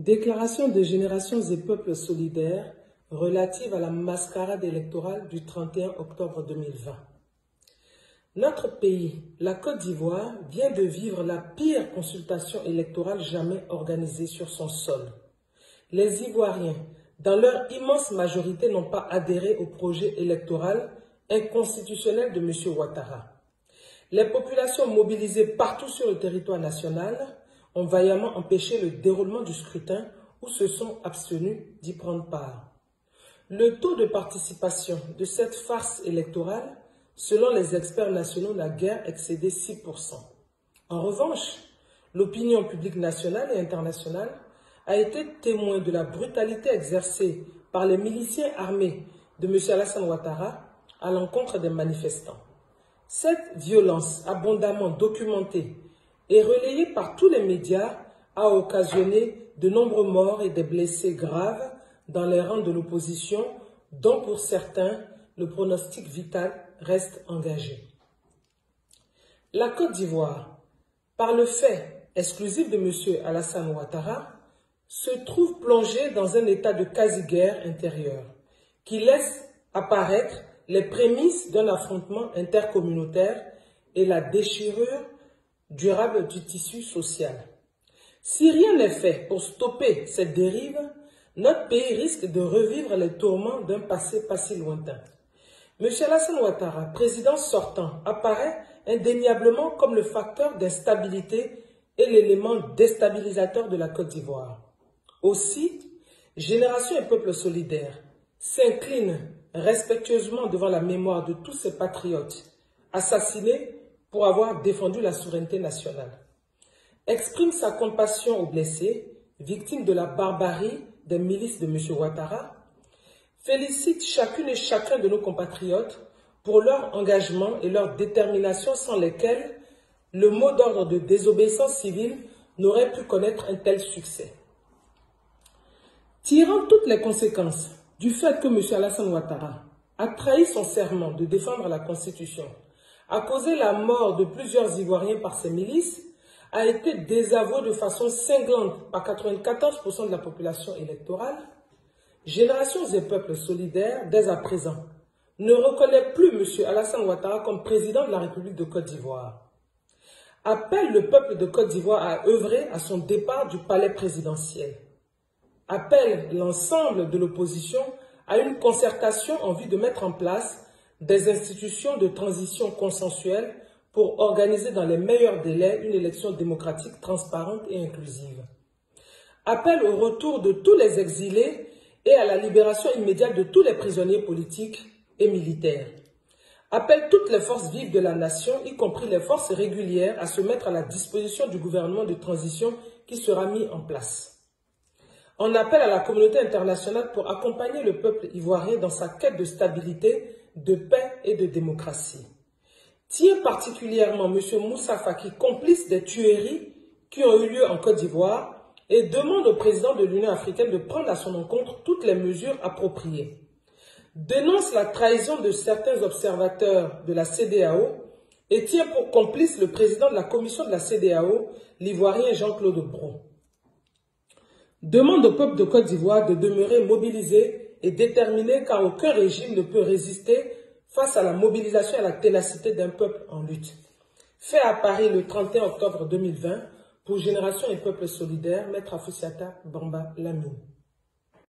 Déclaration de Générations et Peuples Solidaires relative à la mascarade électorale du 31 octobre 2020. Notre pays, la Côte d'Ivoire, vient de vivre la pire consultation électorale jamais organisée sur son sol. Les Ivoiriens, dans leur immense majorité, n'ont pas adhéré au projet électoral inconstitutionnel de M. Ouattara. Les populations mobilisées partout sur le territoire national ont vaillamment empêché le déroulement du scrutin ou se sont abstenus d'y prendre part. Le taux de participation de cette farce électorale, selon les experts nationaux, n'a guère excédé 6%. En revanche, l'opinion publique nationale et internationale a été témoin de la brutalité exercée par les miliciens armés de M. Alassane Ouattara à l'encontre des manifestants. Cette violence abondamment documentée et relayée par tous les médias a occasionné de nombreux morts et des blessés graves dans les rangs de l'opposition, dont pour certains, le pronostic vital reste engagé. La Côte d'Ivoire, par le fait exclusif de M. Alassane Ouattara, se trouve plongée dans un état de quasi-guerre intérieure qui laisse apparaître les prémices d'un affrontement intercommunautaire et la déchirure durable du tissu social. Si rien n'est fait pour stopper cette dérive, notre pays risque de revivre les tourments d'un passé pas si lointain. M. Alassane Ouattara, président sortant, apparaît indéniablement comme le facteur d'instabilité et l'élément déstabilisateur de la Côte d'Ivoire. Aussi, Génération et Peuple solidaire s'incline respectueusement devant la mémoire de tous ces patriotes assassinés pour avoir défendu la souveraineté nationale. Exprime sa compassion aux blessés, victimes de la barbarie des milices de M. Ouattara. Félicite chacune et chacun de nos compatriotes pour leur engagement et leur détermination sans lesquels le mot d'ordre de désobéissance civile n'aurait pu connaître un tel succès. Tirant toutes les conséquences du fait que M. Alassane Ouattara a trahi son serment de défendre la Constitution, a causé la mort de plusieurs Ivoiriens par ses milices, a été désavoué de façon cinglante par 94% de la population électorale, Générations et Peuples Solidaires, dès à présent, ne reconnaît plus M. Alassane Ouattara comme président de la République de Côte d'Ivoire. Appelle le peuple de Côte d'Ivoire à œuvrer à son départ du palais présidentiel appelle l'ensemble de l'opposition à une concertation en vue de mettre en place des institutions de transition consensuelle pour organiser dans les meilleurs délais une élection démocratique transparente et inclusive. Appelle au retour de tous les exilés et à la libération immédiate de tous les prisonniers politiques et militaires. Appelle toutes les forces vives de la nation, y compris les forces régulières, à se mettre à la disposition du gouvernement de transition qui sera mis en place. On appelle à la communauté internationale pour accompagner le peuple ivoirien dans sa quête de stabilité, de paix et de démocratie. Tient particulièrement M. Moussa Faki, complice des tueries qui ont eu lieu en Côte d'Ivoire, et demande au président de l'Union africaine de prendre à son encontre toutes les mesures appropriées. Dénonce la trahison de certains observateurs de la CDAO et tient pour complice le président de la commission de la CDAO, l'ivoirien Jean-Claude Bron demande au peuple de Côte d'Ivoire de demeurer mobilisé et déterminé car aucun régime ne peut résister face à la mobilisation et à la ténacité d'un peuple en lutte. Fait à Paris le 31 octobre 2020 pour Génération et Peuple Solidaire, Maître Afusiata Bamba Lamine.